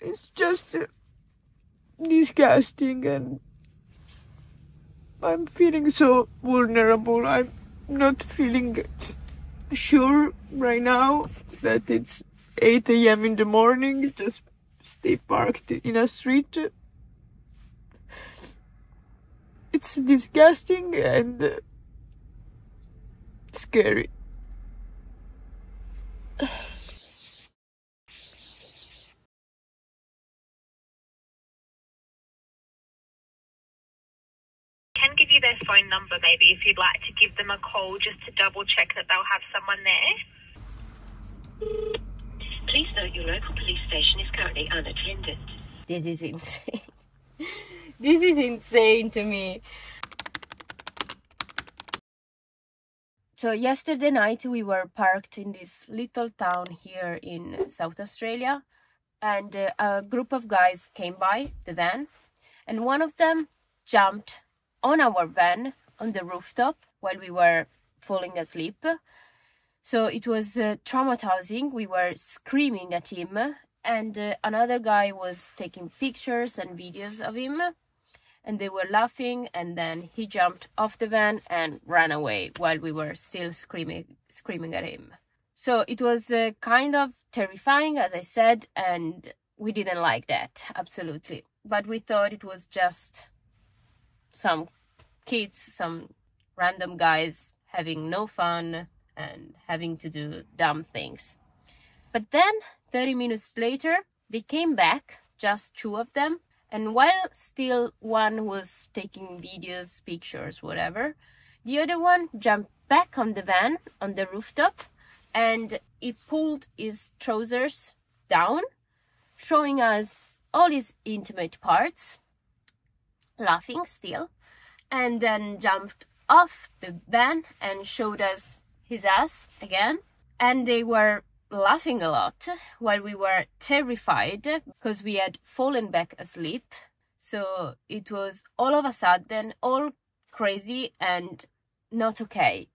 it's just uh, disgusting and I'm feeling so vulnerable. I'm not feeling sure right now that it's 8 a.m. in the morning. Just stay parked in a street. It's disgusting and scary. Phone number maybe if you'd like to give them a call just to double check that they'll have someone there. Please note your local police station is currently unattended. This is insane. this is insane to me. So yesterday night we were parked in this little town here in South Australia and uh, a group of guys came by the van and one of them jumped on our van on the rooftop while we were falling asleep. So it was uh, traumatizing. We were screaming at him, and uh, another guy was taking pictures and videos of him. And they were laughing, and then he jumped off the van and ran away while we were still screaming, screaming at him. So it was uh, kind of terrifying, as I said, and we didn't like that absolutely. But we thought it was just some kids, some random guys having no fun and having to do dumb things. But then, 30 minutes later, they came back, just two of them, and while still one was taking videos, pictures, whatever, the other one jumped back on the van on the rooftop and he pulled his trousers down, showing us all his intimate parts, laughing still, and then jumped off the van and showed us his ass again. And they were laughing a lot while we were terrified because we had fallen back asleep. So it was all of a sudden all crazy and not okay.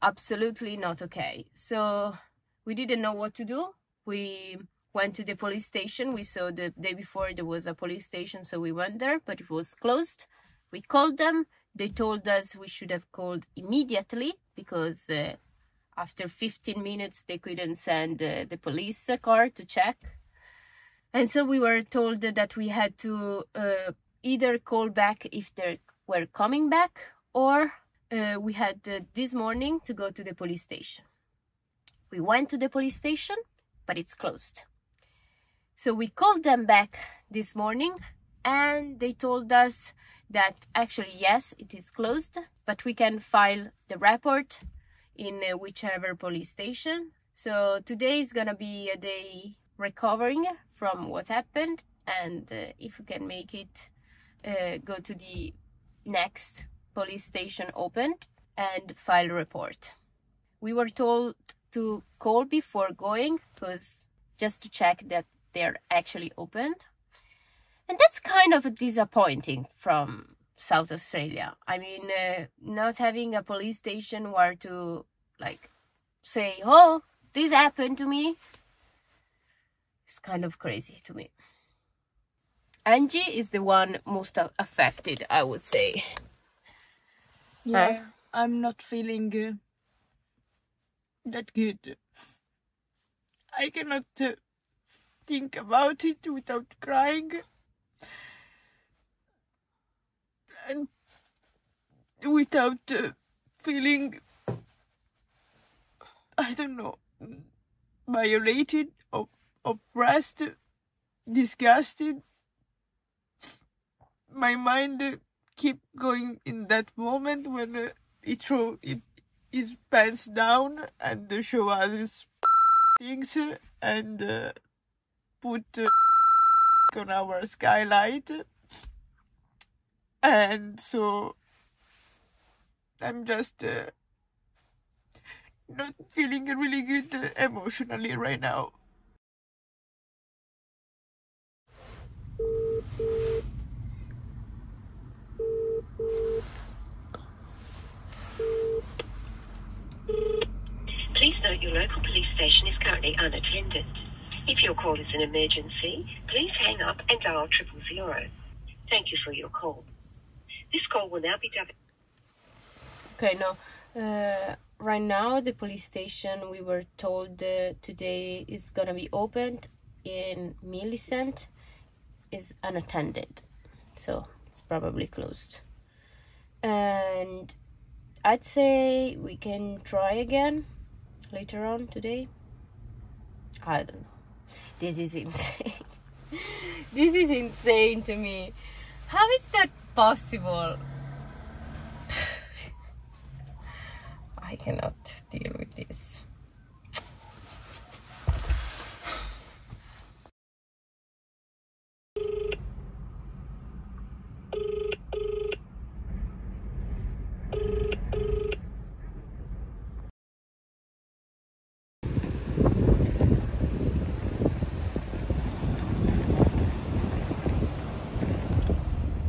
Absolutely not okay. So we didn't know what to do. We went to the police station. We saw the day before there was a police station, so we went there, but it was closed. We called them. They told us we should have called immediately because uh, after 15 minutes they couldn't send uh, the police car to check. And so we were told that we had to uh, either call back if they were coming back or uh, we had uh, this morning to go to the police station. We went to the police station, but it's closed. So we called them back this morning and they told us that actually yes it is closed but we can file the report in uh, whichever police station. So today is gonna be a day recovering from what happened and uh, if we can make it uh, go to the next police station opened and file a report. We were told to call before going because just to check that they're actually opened and that's kind of disappointing from South Australia. I mean, uh, not having a police station where to like say, "Oh, this happened to me," It's kind of crazy to me. Angie is the one most affected, I would say. Yeah, Huh? I'm not feeling uh, that good. I cannot uh, think about it without crying. And without uh, feeling, I don't know, violated, oppressed, disgusted. My mind uh, keep going in that moment when uh, it, his pants down and show us things and uh, put uh, on our skylight and so i'm just uh, not feeling really good uh, emotionally right now Please note your local police station is currently unattended. If your call is an emergency, please hang up and dial triple zero. Thank you for your call. This call will now be diverted. Okay, now, Uh, right now, the police station we were told uh, today is gonna be opened in Millicent is unattended, so it's probably closed. And I'd say we can try again later on today. I don't know. This is insane. this is insane to me. How is that possible? I cannot deal with this.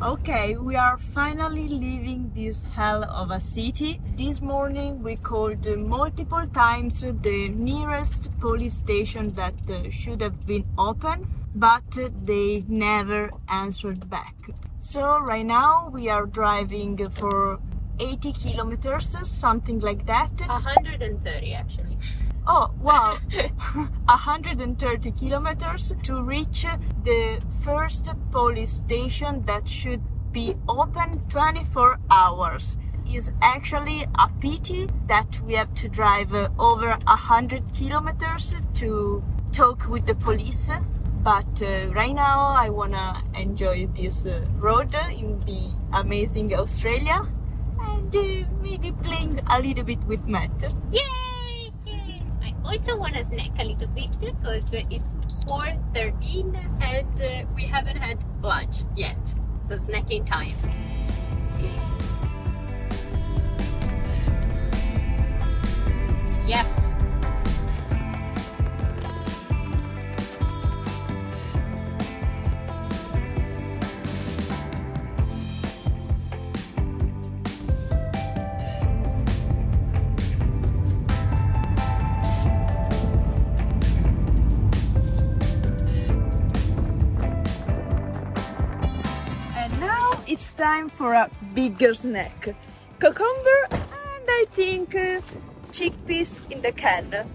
Okay, we are finally leaving this hell of a city. This morning we called multiple times the nearest police station that uh, should have been open, but they never answered back. So right now we are driving for 80 kilometers, something like that. 130 actually. Oh, wow! 130 kilometers to reach the first police station that should be open 24 hours. Is actually a pity that we have to drive uh, over 100 kilometers to talk with the police. But uh, right now, I wanna enjoy this uh, road in the amazing Australia and uh, maybe playing a little bit with Mat. Yes! I also want to snack a little bit because it's 4.13 and uh, we haven't had lunch yet. So snacking time. Yes. Time for a bigger snack. Cucumber and I think uh, chickpeas in the can.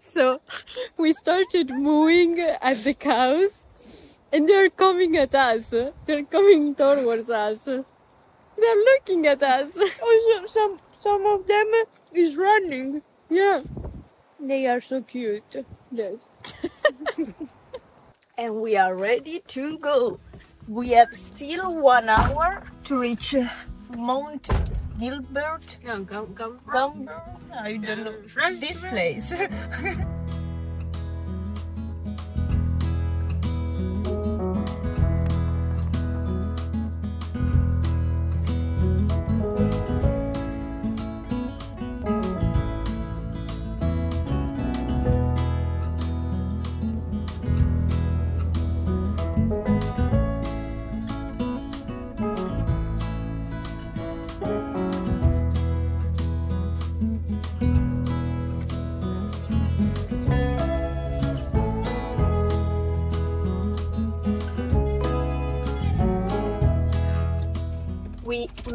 So we started mooing at the cows and they're coming at us. They're coming towards us. They're looking at us. Oh, some, some, some of them is running. Yeah. They are so cute. Yes. and we are ready to go. We have still one hour to reach Mount Gambier. Go, go, go. Gumber, I don't know this place.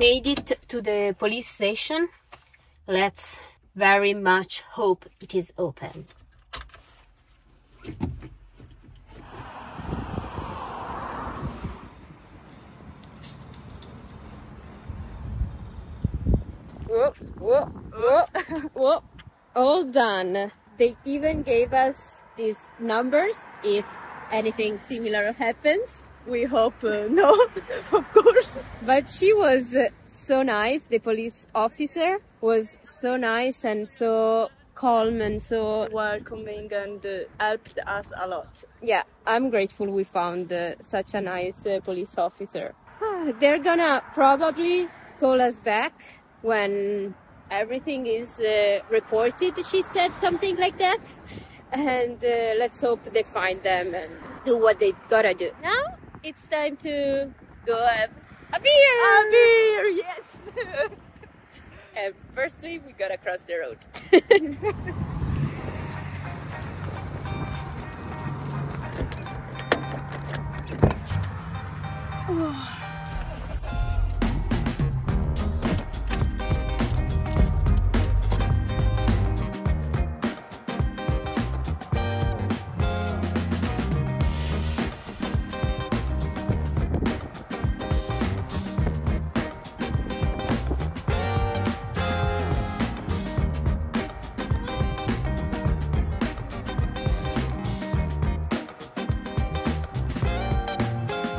made it to the police station. Let's very much hope it is open. Whoa, whoa, whoa, whoa. All done. They even gave us these numbers if anything similar happens. We hope uh, no, of course. But she was uh, so nice. The police officer was so nice and so calm and so. Welcoming and uh, helped us a lot. Yeah, I'm grateful we found uh, such a nice uh, police officer. They're gonna probably call us back when everything is uh, reported. She said something like that. And uh, let's hope they find them and do what they gotta do. Now it's time to go have a beer. A beer, yes. and firstly, we gotta cross the road. Oh.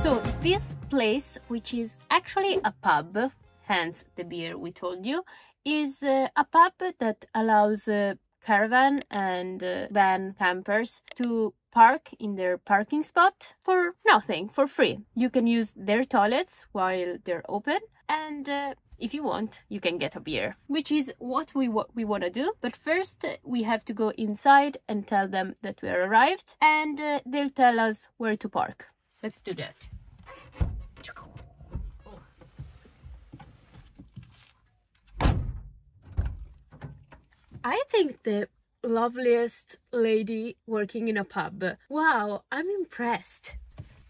So this place, which is actually a pub, hence the beer we told you, is uh, a pub that allows uh, caravan and uh, van campers to park in their parking spot for nothing, for free. You can use their toilets while they're open and uh, if you want, you can get a beer, which is what we what we want to do. But first, we have to go inside and tell them that we are arrived, and uh, they'll tell us where to park. Let's do that. I think the loveliest lady working in a pub. Wow, I'm impressed.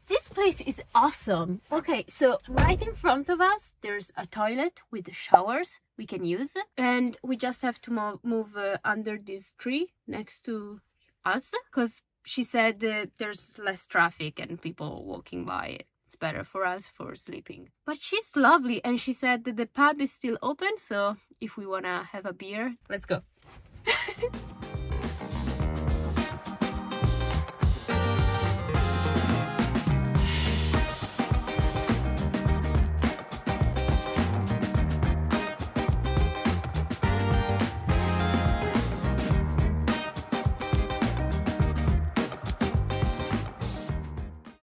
This place is awesome. Okay, so right in front of us, there's a toilet with showers we can use, and we just have to mo- move uh, under this tree next to us because she said uh, there's less traffic and people walking by. It's better for us for sleeping. But she's lovely, and she said that the pub is still open, so if we wanna have a beer, let's go.